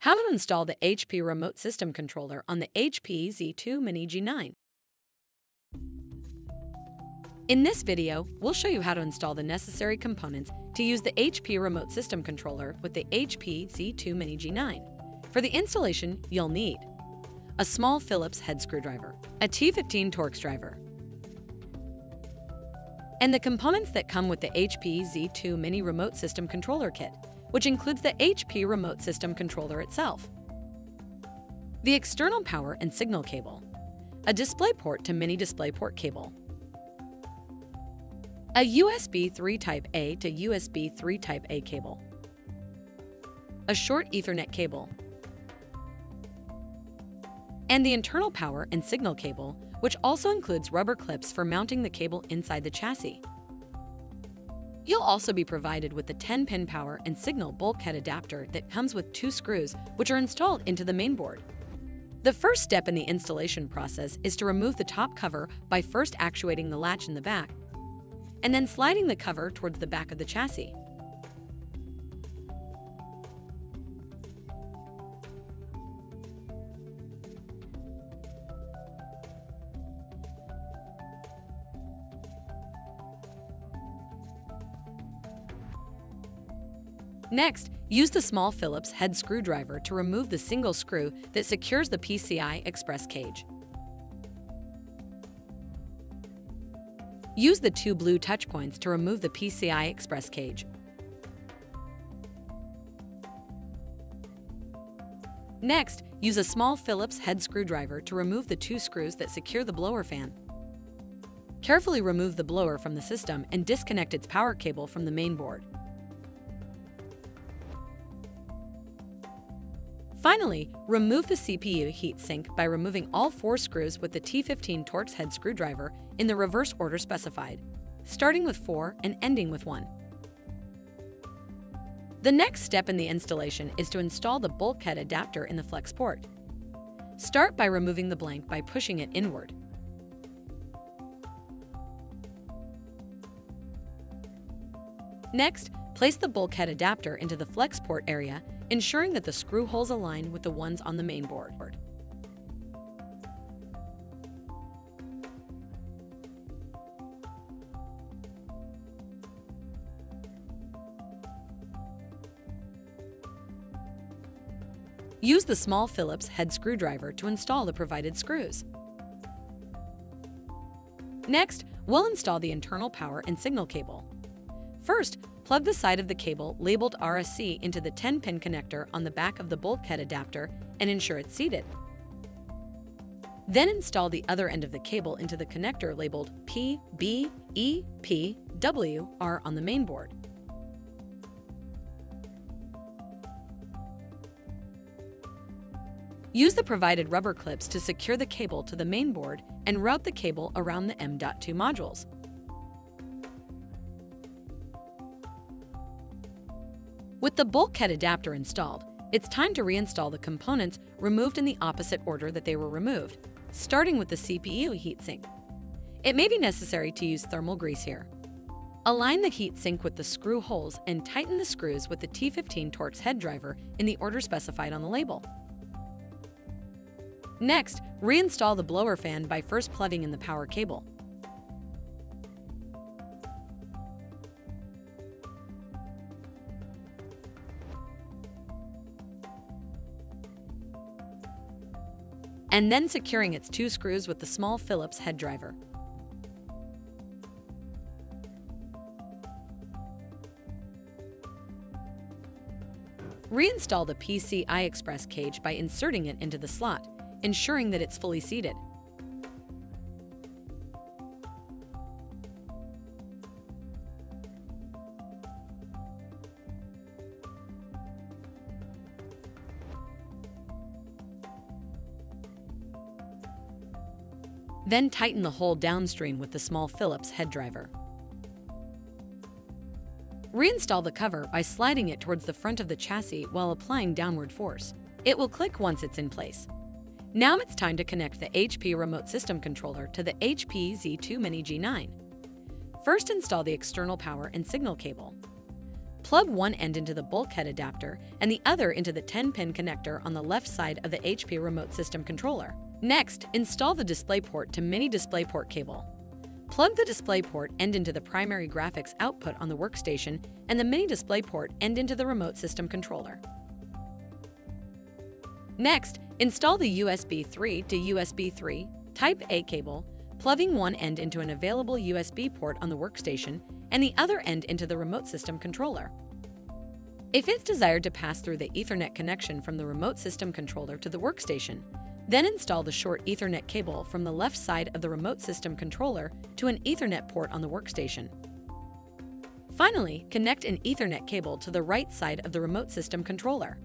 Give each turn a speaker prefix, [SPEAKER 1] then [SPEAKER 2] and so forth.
[SPEAKER 1] How to install the HP Remote System Controller on the HP Z2 Mini G9. In this video, we'll show you how to install the necessary components to use the HP Remote System Controller with the HP Z2 Mini G9. For the installation, you'll need a small Phillips head screwdriver, a T15 Torx driver, and the components that come with the HP Z2 Mini Remote System Controller Kit, which includes the HP Remote System Controller itself, the external power and signal cable, a DisplayPort to Mini DisplayPort cable, a USB 3 Type A to USB 3 Type A cable, a short Ethernet cable, and the internal power and signal cable, which also includes rubber clips for mounting the cable inside the chassis. You'll also be provided with the 10-pin power and signal bulkhead adapter that comes with two screws, which are installed into the mainboard. The first step in the installation process is to remove the top cover by first actuating the latch in the back, and then sliding the cover towards the back of the chassis. Next, use the small Phillips head screwdriver to remove the single screw that secures the PCI Express cage. Use the two blue touch points to remove the PCI Express cage. Next, use a small Phillips head screwdriver to remove the two screws that secure the blower fan. Carefully remove the blower from the system and disconnect its power cable from the main board. Finally, remove the CPU heatsink by removing all four screws with the T15 Torx head screwdriver in the reverse order specified, starting with 4 and ending with 1. The next step in the installation is to install the bulkhead adapter in the flex port. Start by removing the blank by pushing it inward. Next, place the bulkhead adapter into the flex port area ensuring that the screw holes align with the ones on the main board. Use the small Phillips head screwdriver to install the provided screws. Next, we'll install the internal power and signal cable. First, Plug the side of the cable labeled RSC into the 10-pin connector on the back of the bulkhead adapter and ensure it's seated. Then install the other end of the cable into the connector labeled P, B, E, P, W, R on the mainboard. Use the provided rubber clips to secure the cable to the mainboard and route the cable around the M.2 modules. With the bulkhead adapter installed, it's time to reinstall the components removed in the opposite order that they were removed, starting with the CPU heatsink. It may be necessary to use thermal grease here. Align the heatsink with the screw holes and tighten the screws with the T15 Torx head driver in the order specified on the label. Next, reinstall the blower fan by first plugging in the power cable. And then securing its two screws with the small Phillips head driver. Reinstall the PCI Express cage by inserting it into the slot, ensuring that it's fully seated. Then tighten the hold-down screw with the small Phillips head driver. Reinstall the cover by sliding it towards the front of the chassis while applying downward force. It will click once it's in place. Now it's time to connect the HP Remote System Controller to the HP Z2 Mini G9. First install the external power and signal cable. Plug one end into the bulkhead adapter and the other into the 10-pin connector on the left side of the HP remote system controller. Next, install the DisplayPort to Mini DisplayPort cable. Plug the DisplayPort end into the primary graphics output on the workstation and the Mini DisplayPort end into the remote system controller. Next, install the USB 3 to USB 3 Type-A cable, plugging one end into an available USB port on the workstation and the other end into the remote system controller. If it's desired to pass through the Ethernet connection from the remote system controller to the workstation, then install the short Ethernet cable from the left side of the remote system controller to an Ethernet port on the workstation. Finally, connect an Ethernet cable to the right side of the remote system controller.